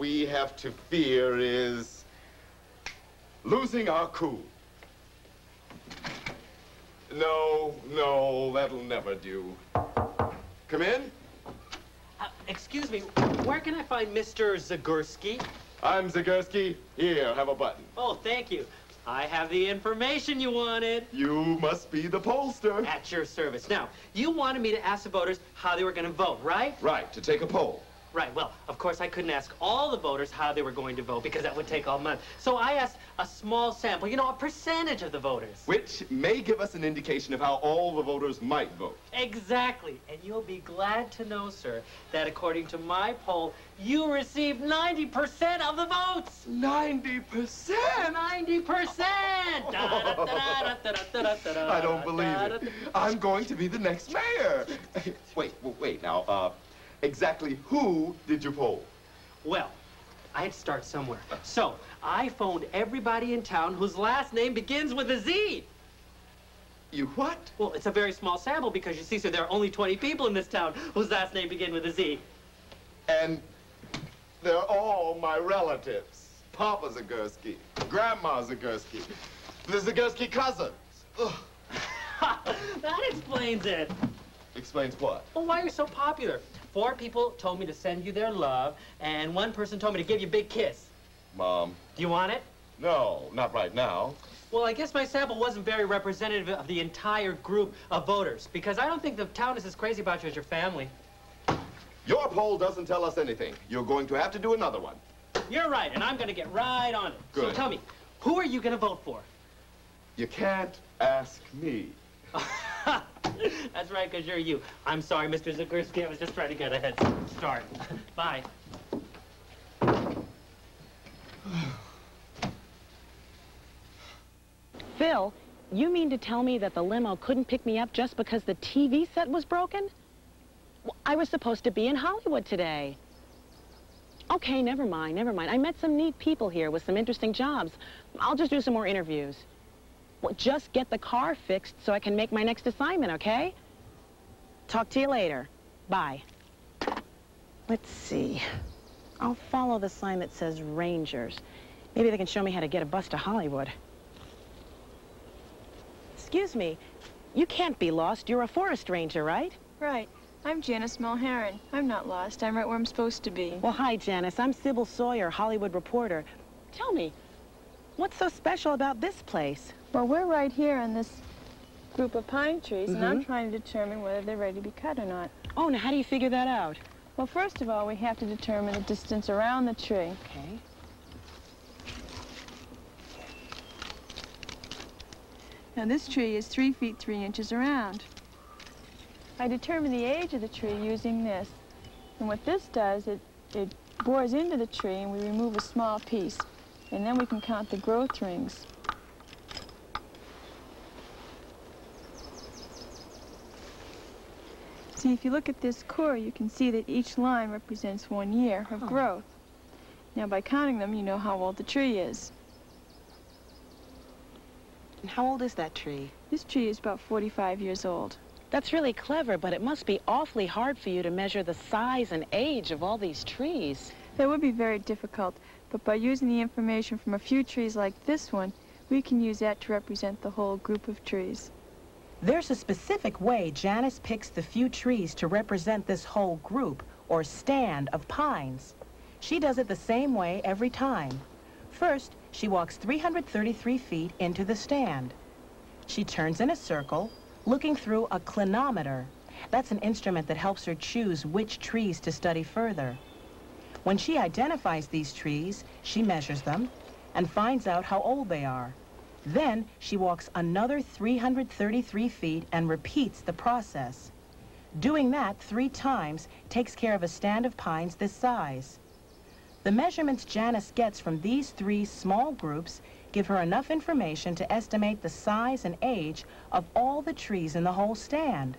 we have to fear is losing our cool. No, no, that'll never do. Come in. Uh, excuse me, where can I find Mr. Zagurski? I'm Zagurski. Here, have a button. Oh, thank you. I have the information you wanted. You must be the pollster. At your service. Now, you wanted me to ask the voters how they were going to vote, right? Right, to take a poll. Right, well, of course I couldn't ask all the voters how they were going to vote because that would take all month. So I asked a small sample, you know, a percentage of the voters. Which may give us an indication of how all the voters might vote. Exactly. And you'll be glad to know, sir, that according to my poll, you received 90% of the votes. 90%? 90%! I don't believe it. I'm going to be the next mayor. Wait, wait, now, uh, exactly who did you poll? Well, I had to start somewhere. So, I phoned everybody in town whose last name begins with a Z. You what? Well, it's a very small sample because you see, sir, there are only 20 people in this town whose last name begin with a Z. And they're all my relatives. Papa Zagurski, Grandma Zagurski, the Zagurski cousins. that explains it. Explains what? Well, why are you're so popular. Four people told me to send you their love, and one person told me to give you a big kiss. Mom. Do you want it? No, not right now. Well, I guess my sample wasn't very representative of the entire group of voters, because I don't think the town is as crazy about you as your family. Your poll doesn't tell us anything. You're going to have to do another one. You're right, and I'm going to get right on it. Good. So tell me, who are you going to vote for? You can't ask me. That's right, because you're you. I'm sorry, Mr. Zagurski. I was just trying to get a head start. Bye. Phil, you mean to tell me that the limo couldn't pick me up just because the TV set was broken? Well, I was supposed to be in Hollywood today. Okay, never mind, never mind. I met some neat people here with some interesting jobs. I'll just do some more interviews. Well, just get the car fixed so I can make my next assignment, okay? Talk to you later. Bye. Let's see. I'll follow the sign that says Rangers. Maybe they can show me how to get a bus to Hollywood. Excuse me. You can't be lost. You're a forest ranger, right? Right. I'm Janice Mulheron. I'm not lost. I'm right where I'm supposed to be. Well, hi, Janice. I'm Sybil Sawyer, Hollywood reporter. Tell me, what's so special about this place? Well, we're right here in this group of pine trees, Mm -hmm. and I'm trying to determine whether they're ready to be cut or not. Oh, now how do you figure that out? Well, first of all, we have to determine the distance around the tree. Okay. Now, this tree is three feet, three inches around. I determine the age of the tree using this. And what this does, it, it bores into the tree and we remove a small piece. And then we can count the growth rings. See, if you look at this core, you can see that each line represents one year of huh. growth. Now, by counting them, you know how old the tree is. And how old is that tree? This tree is about 45 years old. That's really clever, but it must be awfully hard for you to measure the size and age of all these trees. That would be very difficult, but by using the information from a few trees like this one, we can use that to represent the whole group of trees. There's a specific way Janice picks the few trees to represent this whole group, or stand, of pines. She does it the same way every time. First, she walks 333 feet into the stand. She turns in a circle, looking through a clinometer. That's an instrument that helps her choose which trees to study further. When she identifies these trees, she measures them and finds out how old they are. Then she walks another 333 feet and repeats the process. Doing that three times takes care of a stand of pines this size. The measurements Janice gets from these three small groups give her enough information to estimate the size and age of all the trees in the whole stand.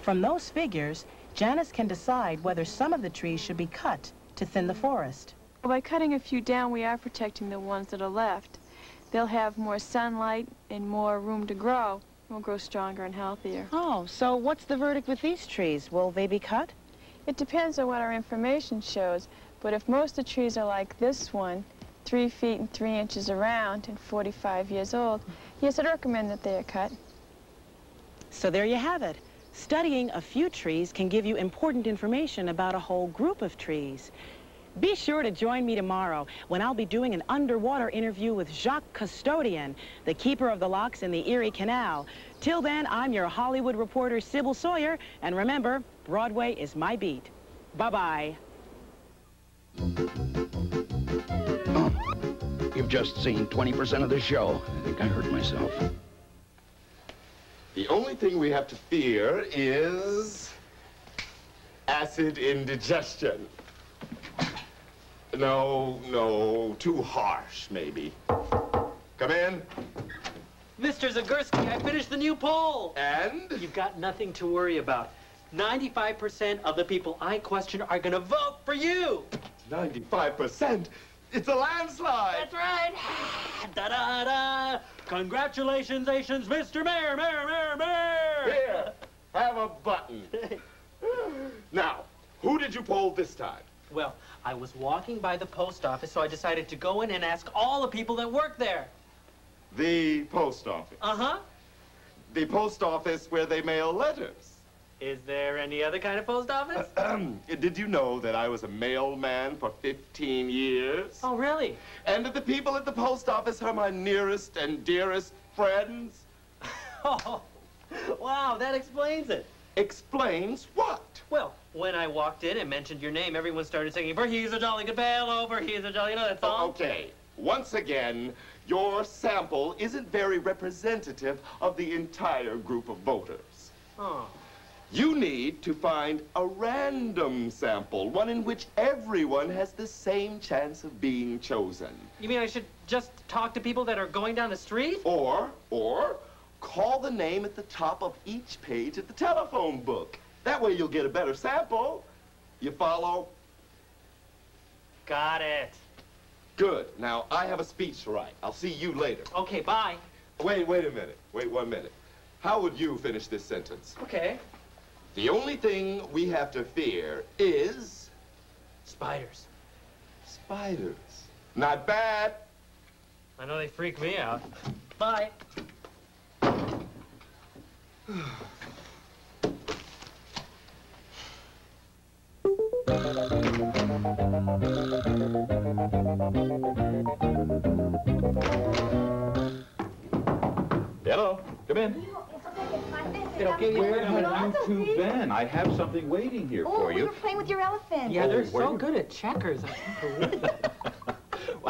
From those figures, Janice can decide whether some of the trees should be cut to thin the forest. Well, by cutting a few down, we are protecting the ones that are left. They'll have more sunlight and more room to grow. Will grow stronger and healthier. Oh, so what's the verdict with these trees? Will they be cut? It depends on what our information shows, But if most of the trees are like this one, three feet and three inches around and 45 years old, yes, I'd recommend that they are cut. So there you have it. Studying a few trees can give you important information about a whole group of trees. Be sure to join me tomorrow when I'll be doing an underwater interview with Jacques Custodian, the keeper of the locks in the Erie Canal. Till then, I'm your Hollywood reporter, Sybil Sawyer, and remember, Broadway is my beat. Bye-bye. You've just seen 20% of the show. I think I hurt myself. The only thing we have to fear is acid indigestion. No, no, too harsh, maybe. Come in. Mr. Zagurski, I finished the new poll. And? You've got nothing to worry about. 95% of the people I question are going to vote for you. 95%? It's a landslide. That's right. Da-da-da. Congratulations, Asians, Mr. Mayor, Mayor, Mayor, Mayor. Here, have a button. now, who did you poll this time? Well, I was walking by the post office, so I decided to go in and ask all the people that work there. The post office. Uh-huh. The post office where they mail letters. Is there any other kind of post office? Did you know that I was a mailman for 15 years? oh, really? And that the people at the post office are my nearest and dearest friends? Oh, wow, that explains it. Explains what? Well, when I walked in and mentioned your name, everyone started singing, for he's a jolly good fellow, oh, for he's a jolly, you know that song? Oh, okay. Once again, your sample isn't very representative of the entire group of voters. Oh. You need to find a random sample, one in which everyone has the same chance of being chosen. You mean I should just talk to people that are going down the street? Or, or, call the name at the top of each page of the telephone book. That way you'll get a better sample. You follow? Got it. Good. Now, I have a speech to write. I'll see you later. Okay, bye. Wait, wait a minute. Wait one minute. How would you finish this sentence? Okay. The only thing we have to fear is Spiders. spiders. Not bad. I know they freak me out. Bye. Hello, come in. Where Where have you two been? I have something waiting here Oh, for we you. were playing with your elephant. Yeah, they're Oh, so you- good at checkers.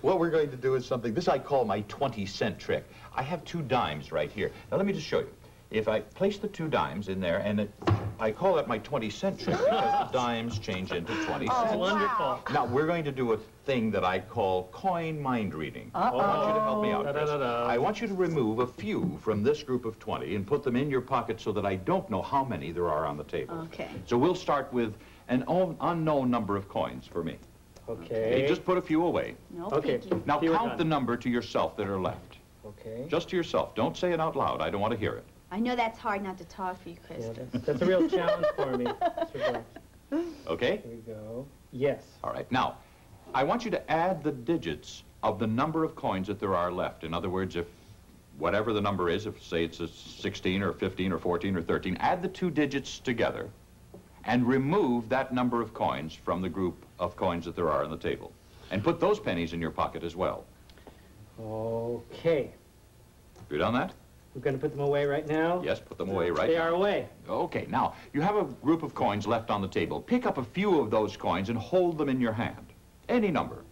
what we're going to do is something, this I call my 20 cent trick. I have two dimes right here. Now let me just show you. If I place the two dimes in there and it, I call that my 20 cent trick because the dimes change into 20 Oh, cents. Wonderful. Now we're going to do a thing that I call coin mind reading. I want you to help me out. Chris. Da-da-da-da. I want you to remove a few from this group of 20 and put them in your pocket so that I don't know how many there are on the table. Okay. So we'll start with an unknown number of coins for me. Okay. Just put a few away. No Okay. peeking. Now Fewer count the number to yourself that are left. Okay. Just to yourself. Don't say it out loud. I don't want to hear it. I know that's hard not to talk for you, Chris. Yeah, that's, that's a real challenge for me. Okay? Here we go. Yes. All right. Now, I want you to add the digits of the number of coins that there are left. In other words, if whatever the number is, if say it's a 16 or 15 or 14 or 13, add the two digits together and remove that number of coins from the group of coins that there are on the table. And put those pennies in your pocket as well. Okay. Have you done that? We're going to put them away right now. Yes, put them away right They now. They are away. Okay, now, you have a group of coins left on the table. Pick up a few of those coins and hold them in your hand. Any number.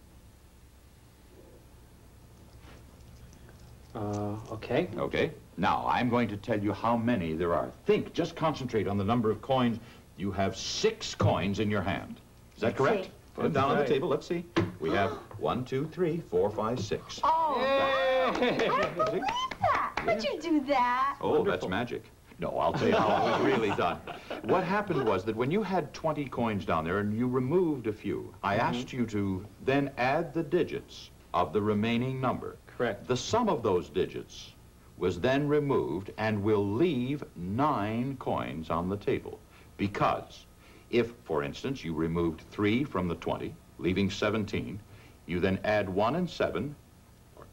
Uh, okay. Okay? Now, I'm going to tell you how many there are. Think, just concentrate on the number of coins. You have six coins in your hand. Is that Let's correct? see. Put them down on the table. Let's see. We have one, two, three, four, five, six. Oh, I don't believe that. How'd you do that? Oh, that's magic. No, I'll tell you how it was really done. What happened was that when you had 20 coins down there and you removed a few, I mm-hmm. asked you to then add the digits of the remaining number. Correct. The sum of those digits was then removed and will leave nine coins on the table because If, for instance, you removed 3 from the 20, leaving 17, you then add 1 and 7,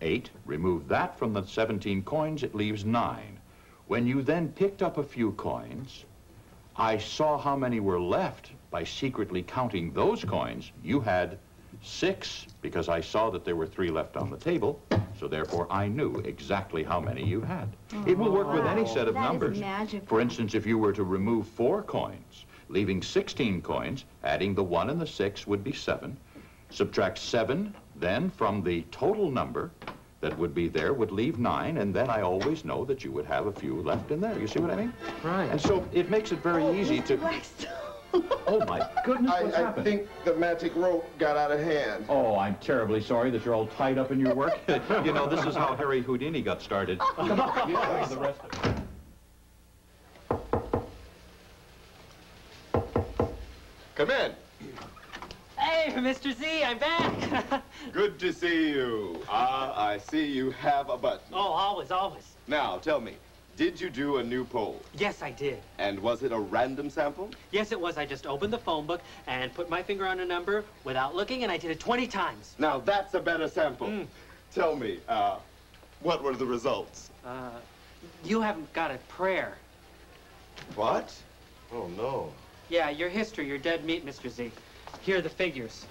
8, remove that from the 17 coins, it leaves 9. When you then picked up a few coins, I saw how many were left by secretly counting those coins. You had six because I saw that there were three left on the table, so therefore I knew exactly how many you had. it will work with oh, any set of That numbers. For instance, if you were to remove four coins, leaving 16 coins, adding the one and the six would be seven. Subtract seven, then from the total number that would be there would leave nine, and then I always know that you would have a few left in there. You see what I mean? Right. And so it makes it very oh, easy to... Oh, my goodness, what's I, I happened? think the magic rope got out of hand. Oh, I'm terribly sorry that you're all tied up in your work. you know, this is how Harry Houdini got started. Come on, Yes. the rest of it. Come in. Mr. Z, I'm back. Good to see you. Ah, I see you have a button. oh, always, always. Now, tell me, did you do a new poll? Yes, I did. And was it a random sample? Yes, it was. I just opened the phone book and put my finger on a number without looking, and I did it 20 times. Now, that's a better sample. Mm. Tell me, uh, what were the results? Uh, you haven't got a prayer. What? Oh, no. Yeah, your history, your dead meat, Mr. Z. Here are the figures.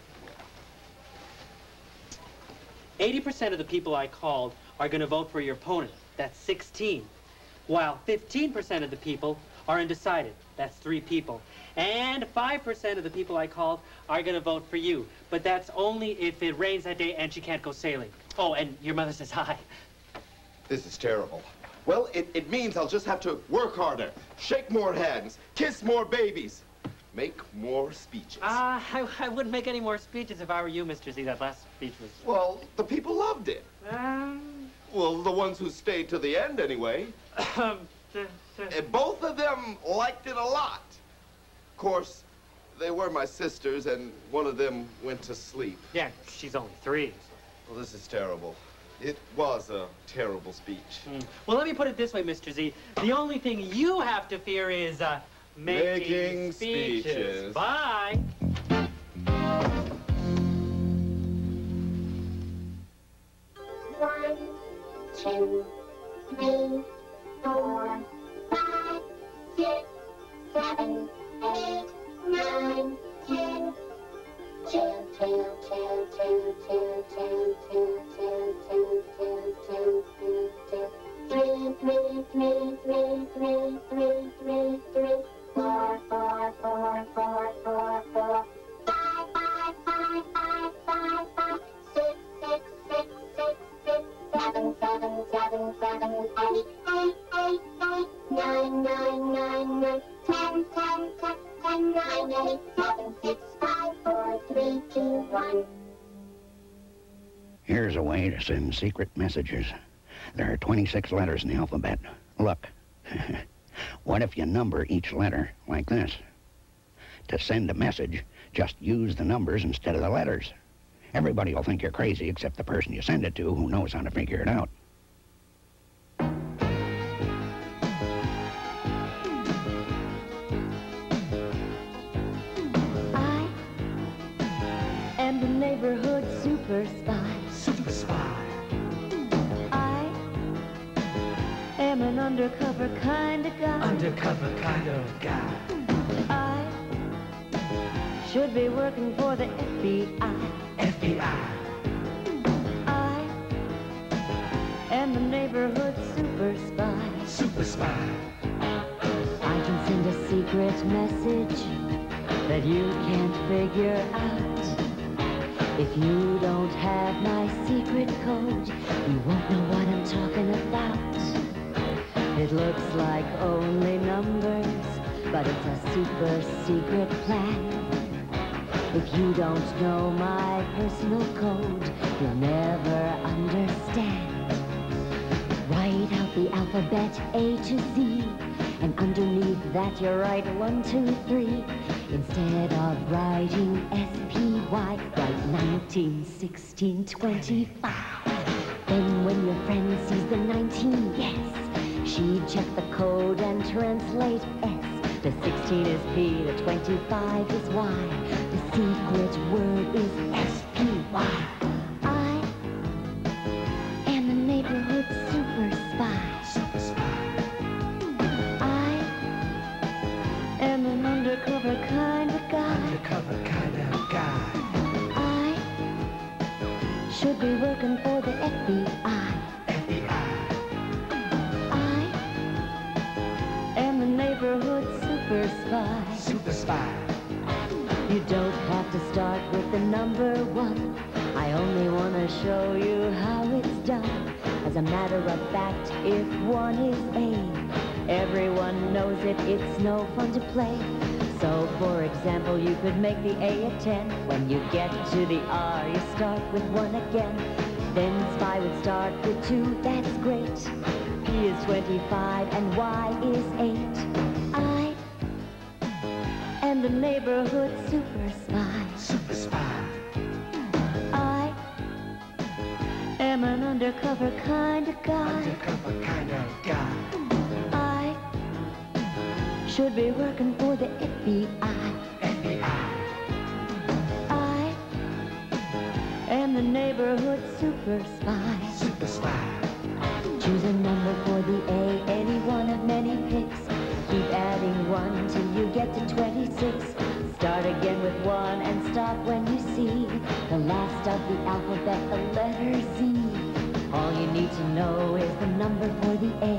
80% of the people I called are going to vote for your opponent. That's 16. While 15% of the people are undecided. That's three people. And 5% of the people I called are going to vote for you. But that's only if it rains that day and she can't go sailing. Oh, and your mother says hi. This is terrible. Well, it, it means I'll just have to work harder, shake more hands, kiss more babies, make more speeches. Ah, I, I wouldn't make any more speeches if I were you, Mr. Z. That last speech was... Well, the people loved it. Um, Well, the ones who stayed to the end anyway. um, th- th- Uh, Both of them liked it a lot. Of course, they were my sisters, and one of them went to sleep. yeah, she's only three. Well, this is terrible. It was a terrible speech. Hmm. Well, let me put it this way, Mr. Z. The only thing you have to fear is, uh, making, Making speeches. Bye. Send secret messages. There are 26 letters in the alphabet. Look. what if you number each letter like this? To send a message, just use the numbers instead of the letters. Everybody will think you're crazy except the person you send it to who knows how to figure it out. Undercover kind of guy. Undercover kind of guy. I should be working for the FBI. FBI. I am the neighborhood super spy. Super spy. I can send a secret message that you can't figure out. If you don't have my secret code, you won't know what I'm talking about. It looks like only numbers, but it's a super secret plan. If you don't know my personal code, you'll never understand. Write out the alphabet A to Z, and underneath that you write one, two, three. Instead of writing S-P-Y, write 19, 16, 25. Then when your friend sees the 19, yes, she'd check the code and translate S. The 16 is P, the 25 is Y. The secret word is S-P-Y. The A a 10. When you get to the R, you start with one again. Then spy would start with two, that's great. P is 25 and Y is 8. I am the neighborhood super spy. Super spy. I am an undercover kind of guy. Undercover kind of guy. I should be working for the FBI. FBI. Am the neighborhood super spy. Super spy. Choose a number for the A, any one of many picks. Keep adding one till you get to 26. Start again with one and stop when you see the last of the alphabet, the letter Z. All you need to know is the number for the A.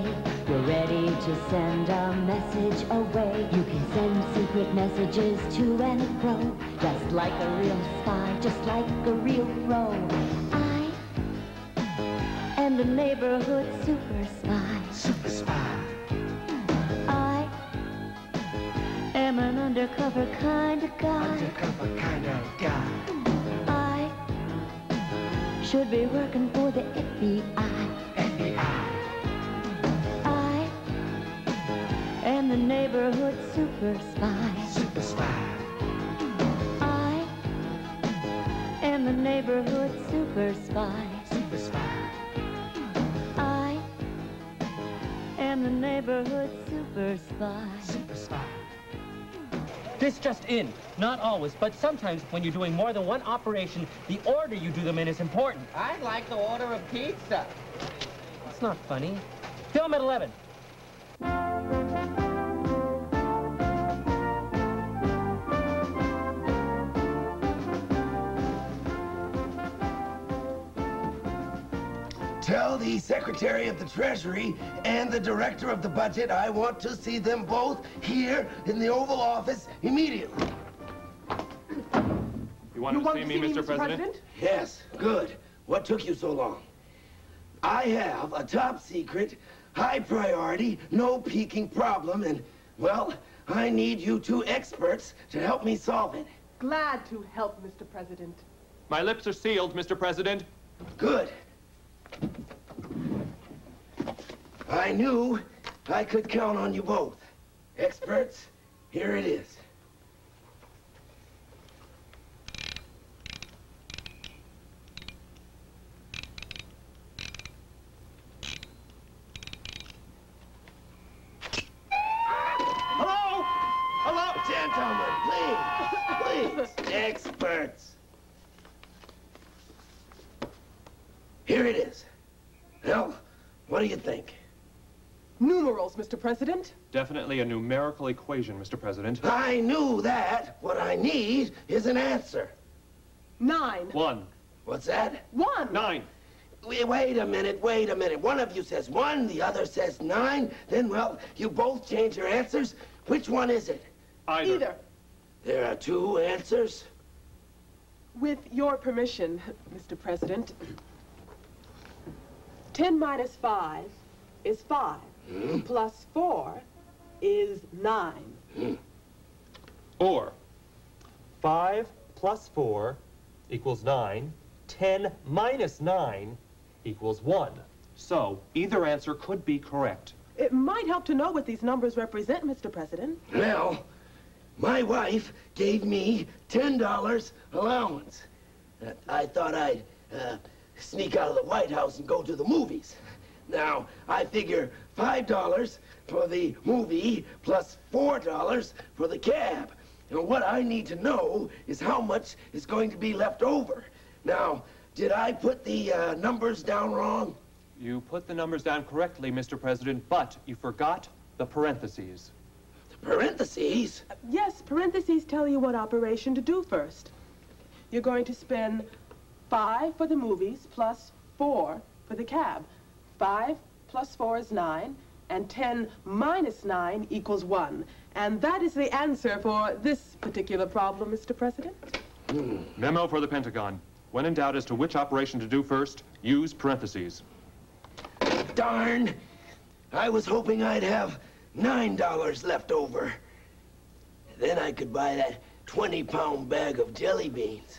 You're ready to send a message away. You can send secret messages to and fro, just like a real spy, just like a real pro. I am the neighborhood super spy. Super spy. I am an undercover kind of guy. Undercover kind of guy. Should be working for the FBI. FBI. I am the neighborhood super spy. Super spy. I am the neighborhood super spy. Super spy. I am the neighborhood super spy. This just in. Not always, but sometimes when you're doing more than one operation, the order you do them in is important. I'd like to order a pizza. It's not funny. Film at 11. Tell the Secretary of the Treasury and the Director of the Budget I want to see them both here in the Oval Office immediately. You want to see me, Mr. President? Yes, good. What took you so long? I have a top secret, high priority, no peeking problem, and, well, I need you two experts to help me solve it. Glad to help, Mr. President. My lips are sealed, Mr. President. Good. I knew I could count on you both. Experts, here it is. Hello? Gentlemen, please, please, experts. Here it is. Well, what do you think? Numerals, Mr. President. Definitely a numerical equation, Mr. President. I knew that. What I need is an answer. Nine. One. What's that? One. Nine. Wait, wait a minute, wait a minute. One of you says one, the other says nine. Then, well, you both change your answers. Which one is it? Either. Either. There are two answers. With your permission, Mr. President. Ten minus five is five. Hmm? Plus four is nine. Hmm. Or 5 plus 4 equals 9. 10 minus 9 equals 1. So, either answer could be correct. It might help to know what these numbers represent, Mr. President. Well, my wife gave me $10 allowance. Uh, I thought I'd uh, sneak out of the White House and go to the movies. Now, I figure $5 for the movie plus $4 for the cab. And what I need to know is how much is going to be left over. Now, did I put the uh, numbers down wrong? You put the numbers down correctly, Mr. President, but you forgot the parentheses. The parentheses? Yes, parentheses tell you what operation to do first. You're going to spend five for the movies plus four for the cab. Five plus four is nine, and ten minus nine equals one. And that is the answer for this particular problem, Mr. President. Hmm. Memo for the Pentagon. When in doubt as to which operation to do first, use parentheses. Darn! I was hoping I'd have $9 left over. Then I could buy that 20-pound bag of jelly beans.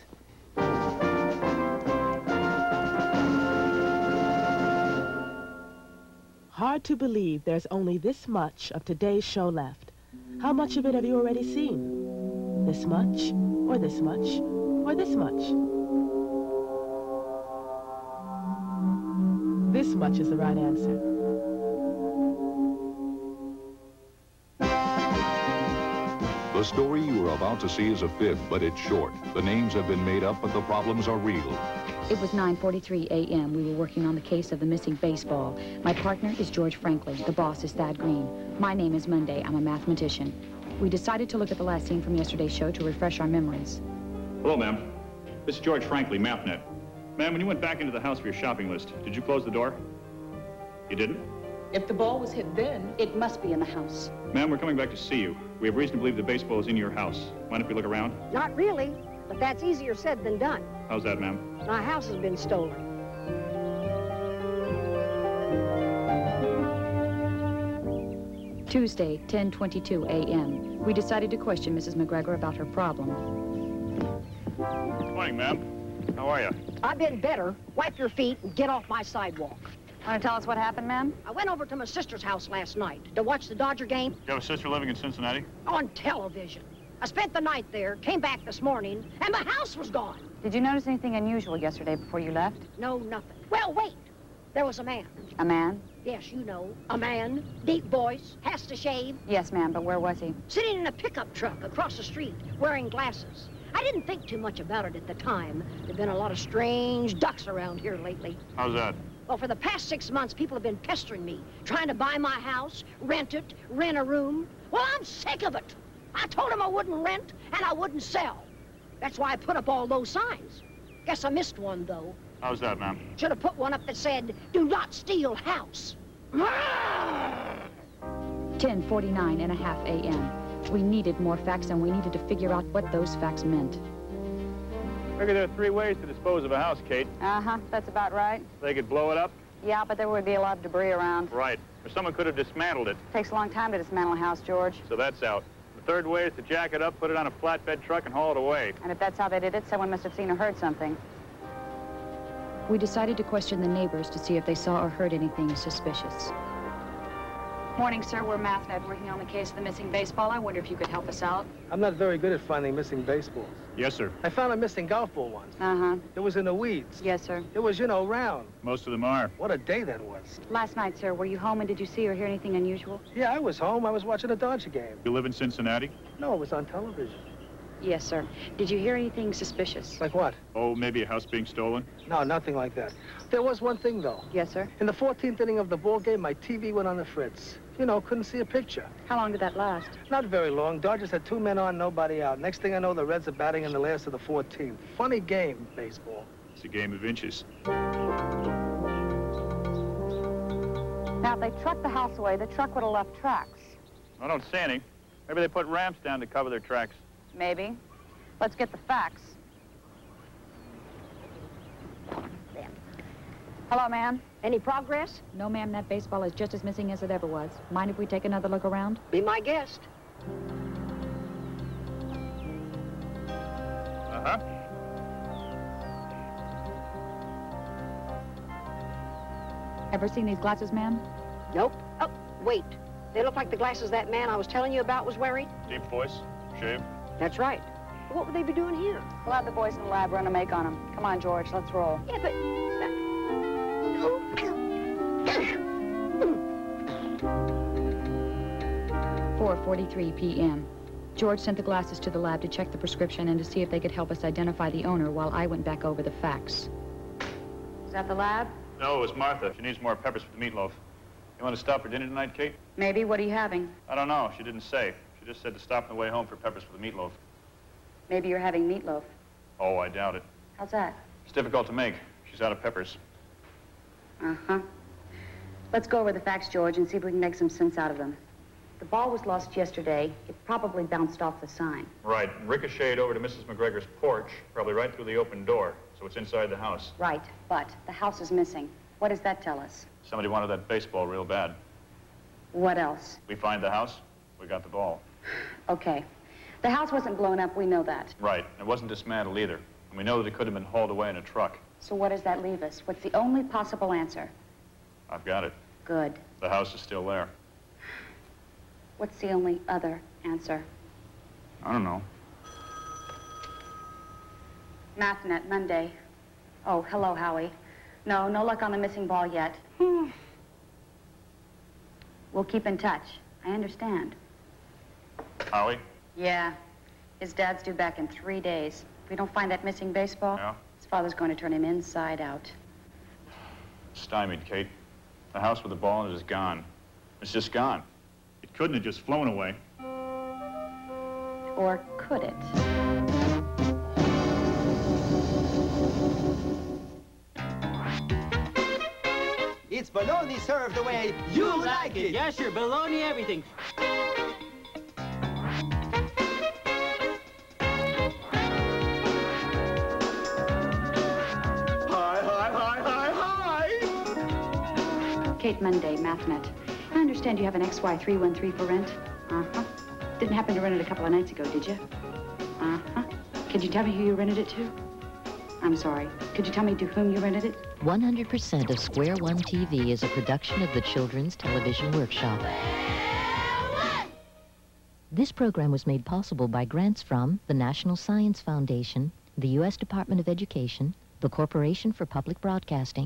Hard to believe there's only this much of today's show left. How much of it have you already seen? This much, or this much, or this much? This much is the right answer. The story you are about to see is a fib, but it's short. The names have been made up, but the problems are real. It was 9.43 a.m. We were working on the case of the missing baseball. My partner is George Franklin. The boss is Thad Green. My name is Monday. I'm a mathematician. We decided to look at the last scene from yesterday's show to refresh our memories. Hello, ma'am. This is George Franklin, MathNet. Ma'am, when you went back into the house for your shopping list, did you close the door? You didn't? If the ball was hit then, it must be in the house. Ma'am, we're coming back to see you. We have reason to believe the baseball is in your house. Mind if we look around? Not really, but that's easier said than done. How's that, ma'am? My house has been stolen. Tuesday, 10.22 a.m. We decided to question Mrs. McGregor about her problem. Good morning, ma'am. How are you? I've been better. Wipe your feet and get off my sidewalk. Want to tell us what happened, ma'am? I went over to my sister's house last night to watch the Dodger game You have a sister living in Cincinnati? on television. I spent the night there, came back this morning, and my house was gone. Did you notice anything unusual yesterday before you left? No, nothing. Well, wait. There was a man. A man? Yes, you know. A man. Deep voice. Has to shave. Yes, ma'am, but where was he? Sitting in a pickup truck across the street, wearing glasses. I didn't think too much about it at the time. There've been a lot of strange ducks around here lately. How's that? Well, for the past six months, people have been pestering me, trying to buy my house, rent it, rent a room. Well, I'm sick of it. I told him I wouldn't rent and I wouldn't sell. That's why I put up all those signs. Guess I missed one, though. How's that, ma'am? Should have put one up that said, do not steal house. 10.49 and a half a.m. We needed more facts, and we needed to figure out what those facts meant. Figure there are three ways to dispose of a house, Kate. Uh-huh, that's about right. They could blow it up. Yeah, but there would be a lot of debris around. Right. Or someone could have dismantled it. Takes a long time to dismantle a house, George. So that's out. The third way is to jack it up, put it on a flatbed truck, and haul it away. And if that's how they did it, someone must have seen or heard something. We decided to question the neighbors to see if they saw or heard anything suspicious. Morning, sir. We're MathNet working on the case of the missing baseball. I wonder if you could help us out. I'm not very good at finding missing baseballs. Yes, sir. I found a missing golf ball once. Uh-huh. It was in the weeds. Yes, sir. It was, you know, round. Most of them are. What a day that was. Last night, sir, were you home and did you see or hear anything unusual? Yeah, I was home. I was watching a Dodger game. You live in Cincinnati? No, it was on television. Yes, sir. Did you hear anything suspicious? Like what? Oh, maybe a house being stolen? No, nothing like that. There was one thing, though. Yes, sir. In the 14th inning of the ball game, my TV went on the fritz. You know, couldn't see a picture. How long did that last? Not very long. Dodgers had two men on, nobody out. Next thing I know, the Reds are batting in the last of the 14th. Funny game, baseball. It's a game of inches. Now, if they trucked the house away, the truck would have left tracks. I don't see any. Maybe they put ramps down to cover their tracks. Maybe. Let's get the facts. Hello, ma'am. Any progress? No, ma'am. That baseball is just as missing as it ever was. Mind if we take another look around? Be my guest. Uh-huh. Ever seen these glasses, ma'am? Nope. Oh, wait. They look like the glasses that man I was telling you about was wearing? Deep voice, shave. That's right. What would they be doing here? We'll have the boys in the lab run a make on them. Come on, George. Let's roll. Yeah, but... 4.43 p.m. George sent the glasses to the lab to check the prescription and to see if they could help us identify the owner while I went back over the facts. Is that the lab? No, it was Martha. She needs more peppers for the meatloaf. You want to stop for dinner tonight, Kate? Maybe. What are you having? I don't know. She didn't say. Just said to stop on the way home for peppers for the meatloaf. Maybe you're having meatloaf. Oh, I doubt it. How's that? It's difficult to make. She's out of peppers. Uh-huh. Let's go over the facts, George, and see if we can make some sense out of them. The ball was lost yesterday. It probably bounced off the sign. Right. Ricocheted over to Mrs. McGregor's porch, probably right through the open door, so it's inside the house. Right, but the house is missing. What does that tell us? Somebody wanted that baseball real bad. What else? We find the house, we got the ball. Okay. The house wasn't blown up, we know that. Right. It wasn't dismantled either. And we know that it could have been hauled away in a truck. So what does that leave us? What's the only possible answer? I've got it. Good. The house is still there. What's the only other answer? I don't know. Mathnet, Monday. Oh, hello, Howie. No, no luck on the missing ball yet. Hmm. We'll keep in touch. I understand. Howie? Yeah. His dad's due back in three days. If we don't find that missing baseball, Yeah? his father's going to turn him inside out. Stymied, Kate. The house with the ball in it is gone. It's just gone. It couldn't have just flown away. Or could it? It's bologna served the way you like it. Yes, sure. Bologna everything. Kate Monday, Mathnet. I understand you have an XY313 for rent. Uh-huh. Didn't happen to rent it a couple of nights ago, did you? Uh-huh. Could you tell me who you rented it to? I'm sorry. Could you tell me to whom you rented it? 100% of Square One TV is a production of the Children's Television Workshop. This program was made possible by grants from the National Science Foundation, the U.S. Department of Education, the Corporation for Public Broadcasting,